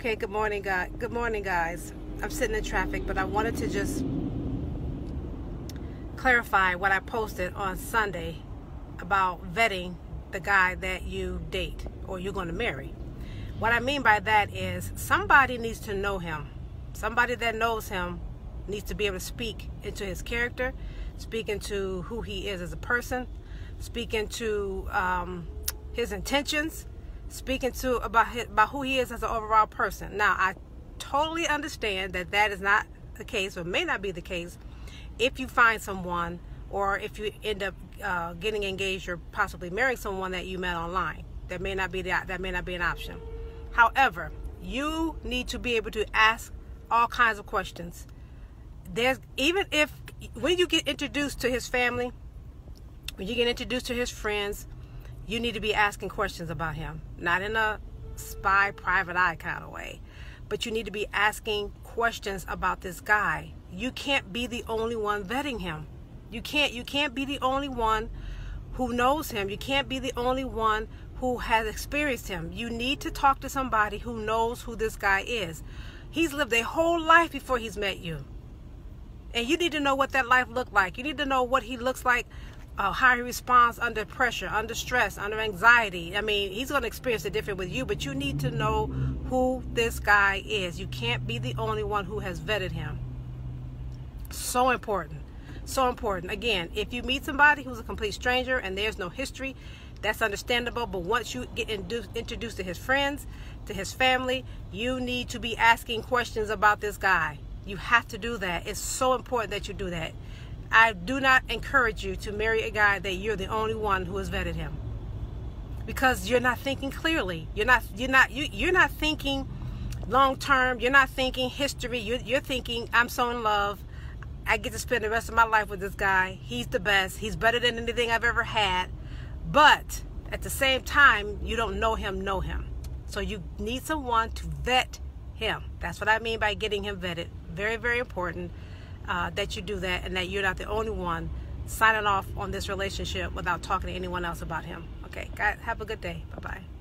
Okay, good morning, guys. Good morning, guys. I'm sitting in traffic, but I wanted to just clarify what I posted on Sunday about vetting the guy that you date or you're going to marry. What I mean by that is somebody needs to know him. Somebody that knows him needs to be able to speak into his character, speak into who he is as a person, speak into um, his intentions, speaking to about his, about who he is as an overall person. Now, I totally understand that that is not the case, or may not be the case, if you find someone or if you end up uh, getting engaged or possibly marrying someone that you met online. That may not be the, that may not be an option. However, you need to be able to ask all kinds of questions. There's even if when you get introduced to his family, when you get introduced to his friends, you need to be asking questions about him, not in a spy, private eye kind of way, but you need to be asking questions about this guy. You can't be the only one vetting him. You can't you can't be the only one who knows him. You can't be the only one who has experienced him. You need to talk to somebody who knows who this guy is. He's lived a whole life before he's met you. And you need to know what that life looked like. You need to know what he looks like uh, how he responds under pressure, under stress, under anxiety. I mean, he's going to experience it different with you, but you need to know who this guy is. You can't be the only one who has vetted him. So important. So important. Again, if you meet somebody who's a complete stranger and there's no history, that's understandable. But once you get introduced to his friends, to his family, you need to be asking questions about this guy. You have to do that. It's so important that you do that. I do not encourage you to marry a guy that you're the only one who has vetted him. Because you're not thinking clearly. You're not you're not you you're not thinking long term. You're not thinking history. You're, you're thinking I'm so in love. I get to spend the rest of my life with this guy. He's the best. He's better than anything I've ever had. But at the same time, you don't know him, know him. So you need someone to vet him. That's what I mean by getting him vetted. Very, very important uh, that you do that and that you're not the only one signing off on this relationship without talking to anyone else about him. Okay, guys, have a good day. Bye bye.